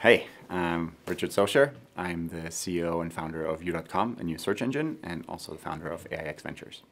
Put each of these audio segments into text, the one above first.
Hey, I'm Richard Socher. I'm the CEO and founder of You.com, a new search engine, and also the founder of AIX Ventures.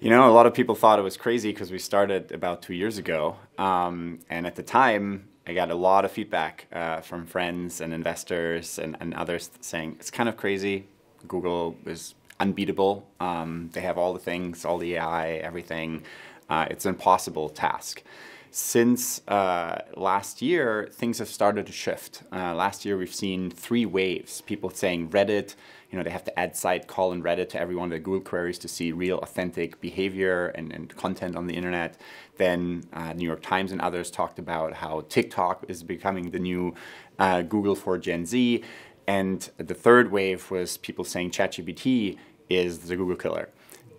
You know, a lot of people thought it was crazy because we started about two years ago. Um, and at the time, I got a lot of feedback uh, from friends and investors and, and, others saying it's kind of crazy. Google is unbeatable. Um, they have all the things, all the AI, everything. Uh, it's an impossible task. Since uh, last year, things have started to shift. Uh, last year, we've seen three waves. People saying Reddit, you know, they have to add site colon Reddit to every one of the Google queries to see real authentic behavior and, and content on the internet. Then uh, New York Times and others talked about how TikTok is becoming the new uh, Google for Gen Z. And the third wave was people saying ChatGPT is the Google killer.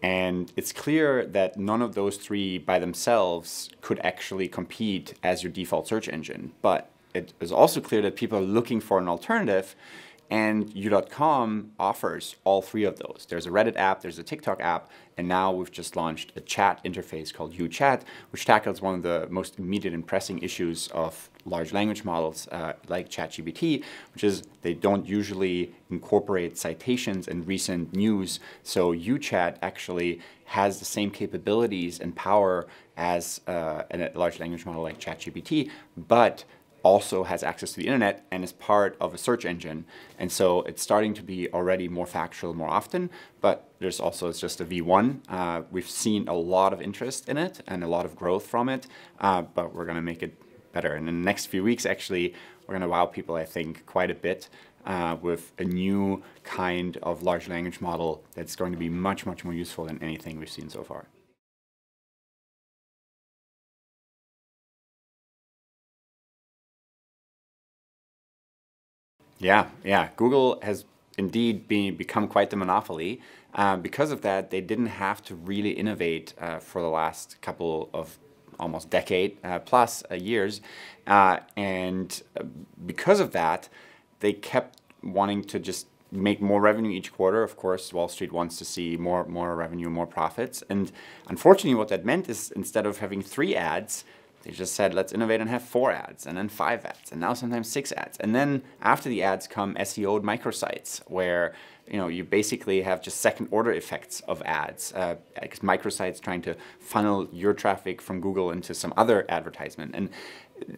And it's clear that none of those three by themselves could actually compete as your default search engine. But it is also clear that people are looking for an alternative and You.com offers all three of those. There's a Reddit app, there's a TikTok app, and now we've just launched a chat interface called YouChat, which tackles one of the most immediate and pressing issues of large language models uh, like ChatGPT, which is they don't usually incorporate citations and recent news. So YouChat actually has the same capabilities and power as uh, a large language model like ChatGPT, but also has access to the internet and is part of a search engine. And so it's starting to be already more factual more often, but there's also, it's just a V1. Uh, we've seen a lot of interest in it and a lot of growth from it, uh, but we're going to make it better. And in the next few weeks, actually, we're going to wow people, I think, quite a bit. Uh, with a new kind of large language model that's going to be much, much more useful than anything we've seen so far. Yeah, yeah. Google has indeed been, become quite the monopoly. Uh, because of that, they didn't have to really innovate uh, for the last couple of almost decade uh, plus uh, years. Uh, and because of that, they kept wanting to just make more revenue each quarter. Of course, Wall Street wants to see more, more revenue, more profits. And unfortunately, what that meant is instead of having three ads, they just said, let's innovate and have four ads, and then five ads, and now sometimes six ads. And then after the ads come SEO'd microsites, where you know you basically have just second order effects of ads. Uh, microsites trying to funnel your traffic from Google into some other advertisement. And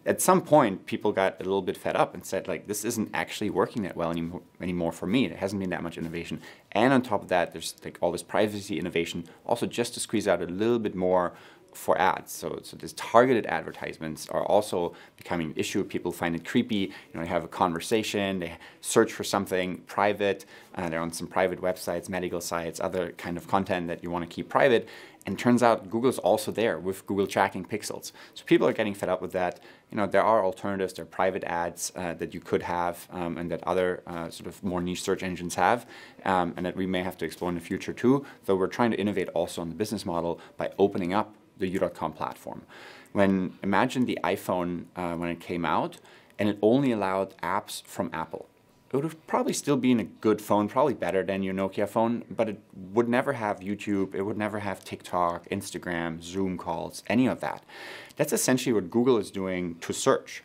at some point, people got a little bit fed up and said, like, this isn't actually working that well anymore, anymore for me. It hasn't been that much innovation. And on top of that, there's like all this privacy innovation, also just to squeeze out a little bit more for ads. So, so these targeted advertisements are also becoming an issue. People find it creepy. You know, they have a conversation, they search for something private. Uh, they're on some private websites, medical sites, other kind of content that you want to keep private. And turns out Google's also there with Google tracking pixels. So people are getting fed up with that. You know, there are alternatives. There are private ads uh, that you could have, um, and that other uh, sort of more niche search engines have, um, and that we may have to explore in the future too. Though we're trying to innovate also on the business model by opening up the you.com platform. When imagine the iPhone uh, when it came out and it only allowed apps from Apple. It would have probably still been a good phone, probably better than your Nokia phone, but it would never have YouTube, it would never have TikTok, Instagram, Zoom calls, any of that. That's essentially what Google is doing to search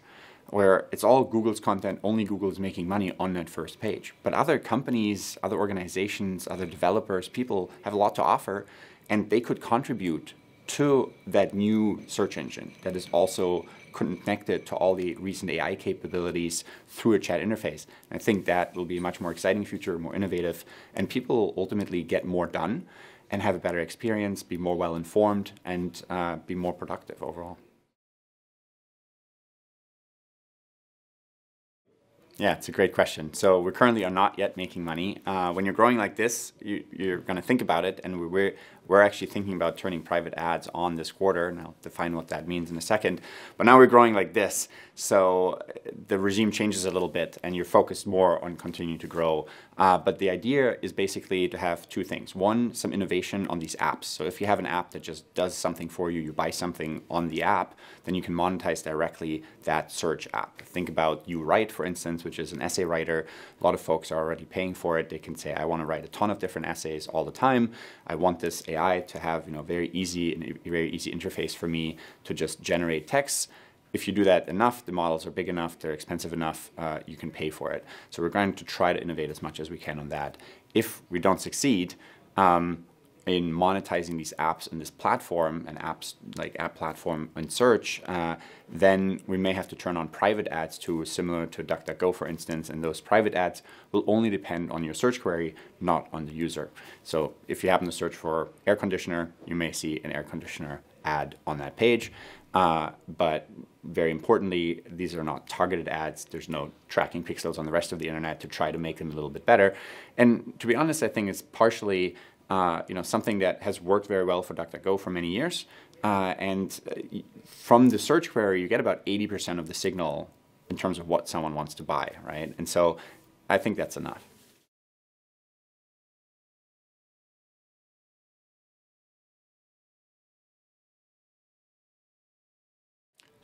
where it's all Google's content, only Google is making money on that first page. But other companies, other organizations, other developers, people have a lot to offer, and they could contribute to that new search engine that is also connected to all the recent AI capabilities through a chat interface. And I think that will be a much more exciting future, more innovative, and people will ultimately get more done and have a better experience, be more well informed, and uh, be more productive overall. Yeah, it's a great question. So we currently are not yet making money. Uh, when you're growing like this, you, are going to think about it, and we're we're actually thinking about turning private ads on this quarter, and I'll define what that means in a second. But now we're growing like this, so the regime changes a little bit, and you're focused more on continuing to grow. Uh, but the idea is basically to have two things. One, some innovation on these apps. So if you have an app that just does something for you, you buy something on the app, then you can monetize directly that search app. Think about YouWrite, for instance, which is an essay writer. A lot of folks are already paying for it. They can say, I want to write a ton of different essays all the time. I want this AI to have you know very easy and very easy interface for me to just generate text. If you do that enough, the models are big enough, they're expensive enough, uh, you can pay for it. So we're going to try to innovate as much as we can on that. If we don't succeed, um, in monetizing these apps in this platform and apps like app platform and search, uh, then we may have to turn on private ads to similar to DuckDuckGo, for instance, and those private ads will only depend on your search query, not on the user. So if you happen to search for air conditioner, you may see an air conditioner ad on that page. Uh, but very importantly, these are not targeted ads. There's no tracking pixels on the rest of the internet to try to make them a little bit better. And to be honest, I think it's partially uh, you know, something that has worked very well for DuckDuckGo for many years. Uh, and uh, from the search query, you get about 80% of the signal in terms of what someone wants to buy, right? And so I think that's enough.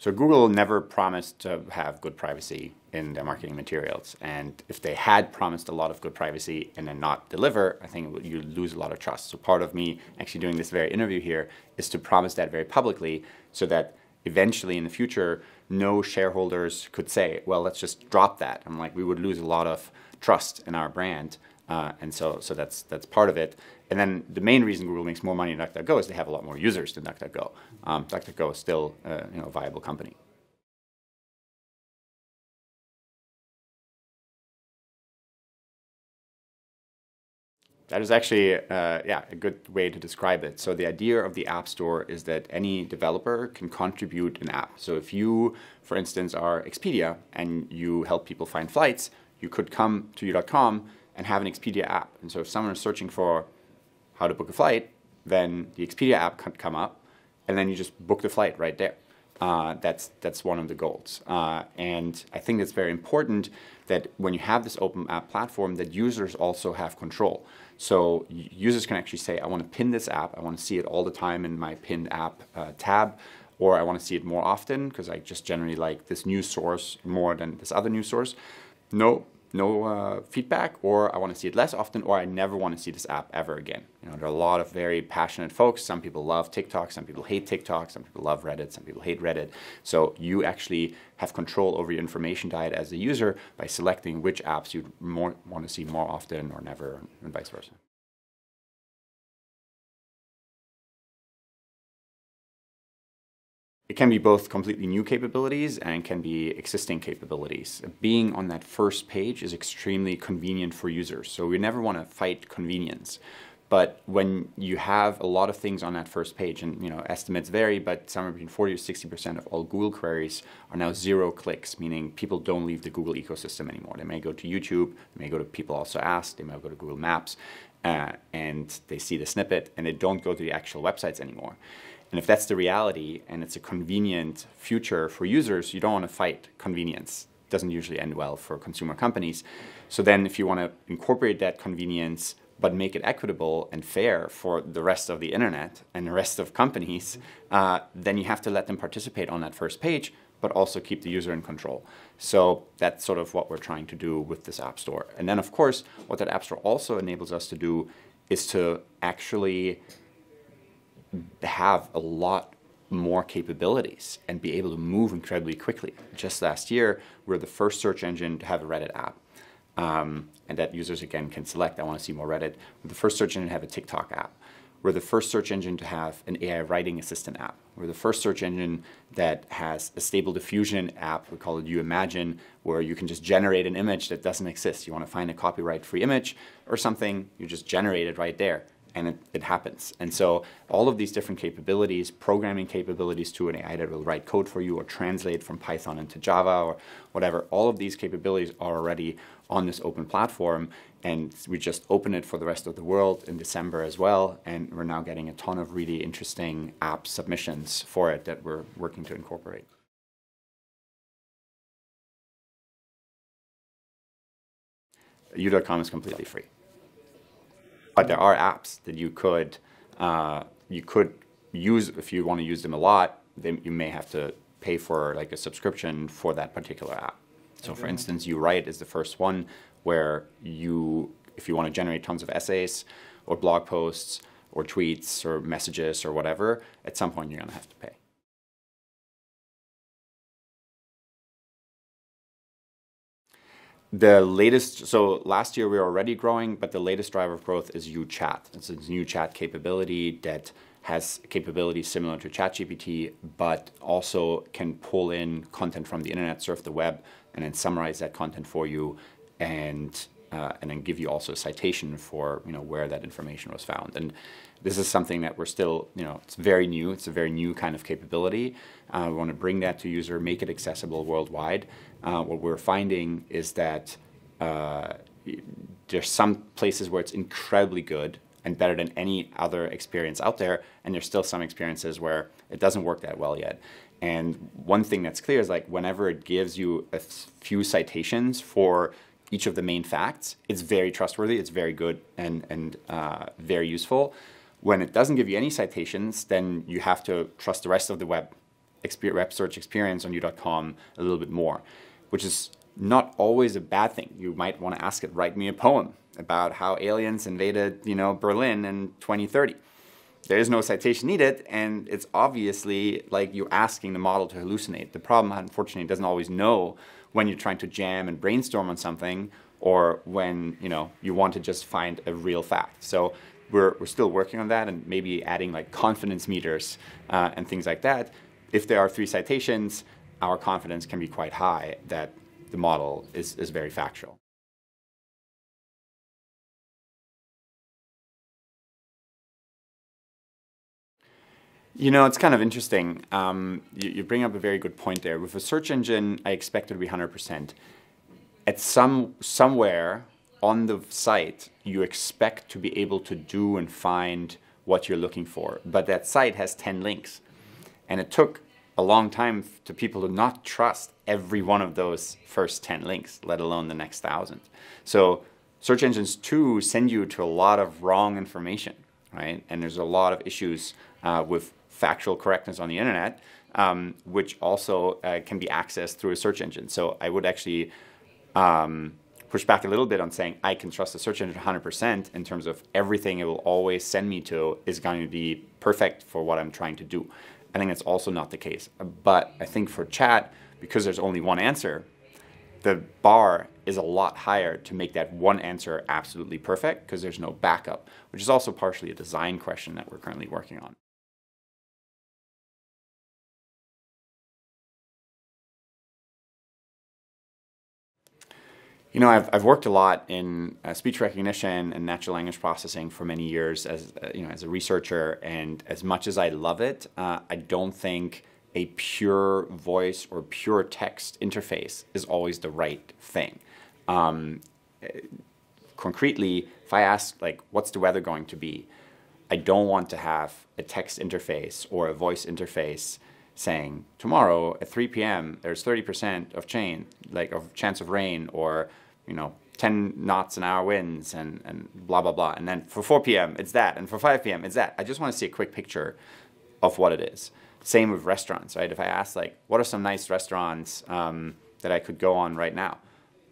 So Google never promised to have good privacy in their marketing materials. And if they had promised a lot of good privacy and then not deliver, I think you lose a lot of trust. So part of me actually doing this very interview here is to promise that very publicly so that eventually in the future, no shareholders could say, well, let's just drop that. I'm like, we would lose a lot of trust in our brand. Uh, and so, so that's that's part of it. And then the main reason Google makes more money in DuckDuckGo is they have a lot more users than DuckDuckGo. Um, DuckDuckGo is still uh, you know, a viable company. That is actually, uh, yeah, a good way to describe it. So the idea of the App Store is that any developer can contribute an app. So if you, for instance, are Expedia and you help people find flights, you could come to you.com and have an Expedia app. And so if someone is searching for how to book a flight, then the Expedia app could come up, and then you just book the flight right there. Uh, that's that's one of the goals, uh, and I think it's very important that when you have this open app platform, that users also have control. So users can actually say, I want to pin this app, I want to see it all the time in my pinned app uh, tab, or I want to see it more often because I just generally like this news source more than this other news source. No, no uh, feedback, or I want to see it less often, or I never want to see this app ever again. You know, there are a lot of very passionate folks. Some people love TikTok, some people hate TikTok, some people love Reddit, some people hate Reddit. So you actually have control over your information diet as a user by selecting which apps you more want to see more often or never, and vice versa. It can be both completely new capabilities and can be existing capabilities. Being on that first page is extremely convenient for users. So we never want to fight convenience. But when you have a lot of things on that first page, and you know estimates vary, but somewhere between 40 to 60 percent of all Google queries are now zero clicks, meaning people don't leave the Google ecosystem anymore. They may go to YouTube, they may go to People Also Ask, they may go to Google Maps, uh, and they see the snippet, and they don't go to the actual websites anymore. And if that's the reality and it's a convenient future for users, you don't want to fight convenience. It doesn't usually end well for consumer companies. So then if you want to incorporate that convenience but make it equitable and fair for the rest of the internet and the rest of companies, uh, then you have to let them participate on that first page, but also keep the user in control. So that's sort of what we're trying to do with this App Store. And then, of course, what that App Store also enables us to do is to actually have a lot more capabilities and be able to move incredibly quickly. Just last year, we are the first search engine to have a Reddit app. Um, and that users again can select, I want to see more Reddit. We're the first search engine to have a TikTok app. We're the first search engine to have an AI writing assistant app. We're the first search engine that has a stable diffusion app, we call it You Imagine, where you can just generate an image that doesn't exist. You want to find a copyright free image or something, you just generate it right there and it, it, happens. And so all of these different capabilities, programming capabilities to an AI that will write code for you or translate from Python into Java or whatever, all of these capabilities are already on this open platform. And we just open it for the rest of the world in December as well. And we're now getting a ton of really interesting app submissions for it that we're working to incorporate. You.com is completely free. But there are apps that you could uh, you could use if you want to use them a lot. Then you may have to pay for like a subscription for that particular app. So, for instance, YouWrite is the first one where you, if you want to generate tons of essays or blog posts or tweets or messages or whatever, at some point you're going to have to pay. The latest, so last year we were already growing, but the latest driver of growth is YouChat. It's a new chat capability that has capabilities similar to ChatGPT, but also can pull in content from the internet, surf the web, and then summarize that content for you, and uh, and then give you also a citation for you know where that information was found. And this is something that we're still you know it's very new. It's a very new kind of capability. Uh, we want to bring that to user, make it accessible worldwide. Uh, what we're finding is that uh, there's some places where it's incredibly good and better than any other experience out there, and there's still some experiences where it doesn't work that well yet. And one thing that's clear is like whenever it gives you a few citations for each of the main facts, it's very trustworthy, it's very good, and, and uh, very useful. When it doesn't give you any citations, then you have to trust the rest of the web, web search experience on you.com a little bit more, which is not always a bad thing. You might want to ask it, write me a poem about how aliens invaded, you know, Berlin in 2030. There is no citation needed, and it's obviously like you're asking the model to hallucinate. The problem, unfortunately, doesn't always know when you're trying to jam and brainstorm on something or when you know you want to just find a real fact. So we're, we're still working on that and maybe adding like confidence meters uh, and things like that. If there are three citations, our confidence can be quite high that the model is, is very factual. You know, it's kind of interesting. Um, you, you, bring up a very good point there. With a search engine, I expect it to be 100%. At some somewhere on the site, you expect to be able to do and find what you're looking for. But that site has 10 links. And it took a long time to people to not trust every one of those first 10 links, let alone the next thousand. So search engines too send you to a lot of wrong information, right? And there's a lot of issues uh, with factual correctness on the internet, um, which also uh, can be accessed through a search engine. So I would actually um, push back a little bit on saying I can trust the search engine 100% in terms of everything it will always send me to is going to be perfect for what I'm trying to do. I think that's also not the case. But I think for chat, because there's only one answer, the bar is a lot higher to make that one answer absolutely perfect because there's no backup, which is also partially a design question that we're currently working on. You know, I've, I've worked a lot in uh, speech recognition and natural language processing for many years as uh, you know as a researcher, and as much as I love it, uh, I don't think a pure voice or pure text interface is always the right thing. Um, concretely, if I ask like, "What's the weather going to be?" I don't want to have a text interface or a voice interface saying tomorrow at 3 p.m. there's 30% of chain like of chance of rain or you know 10 knots an hour winds and, and blah blah blah and then for 4 p.m. it's that and for 5 p.m. it's that I just want to see a quick picture of what it is same with restaurants right if I ask like what are some nice restaurants um, that I could go on right now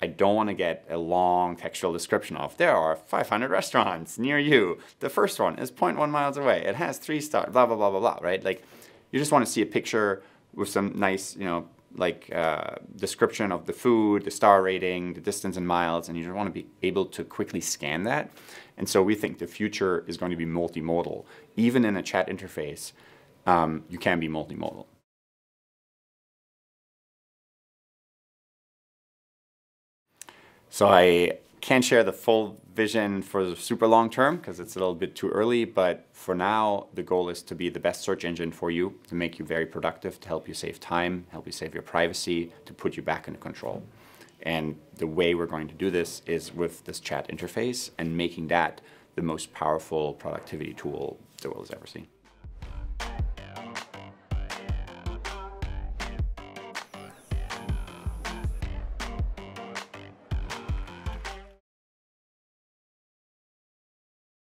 I don't want to get a long textual description of there are 500 restaurants near you the first one is 0.1 miles away it has three stars blah blah blah blah blah right like you just want to see a picture with some nice, you know, like uh, description of the food, the star rating, the distance in miles, and you just want to be able to quickly scan that. And so we think the future is going to be multimodal. Even in a chat interface, um, you can be multimodal. So I can't share the full vision for the super long term because it's a little bit too early, but for now, the goal is to be the best search engine for you, to make you very productive, to help you save time, help you save your privacy, to put you back into control. And the way we're going to do this is with this chat interface and making that the most powerful productivity tool the world has ever seen.